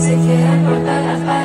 Se quieren cortar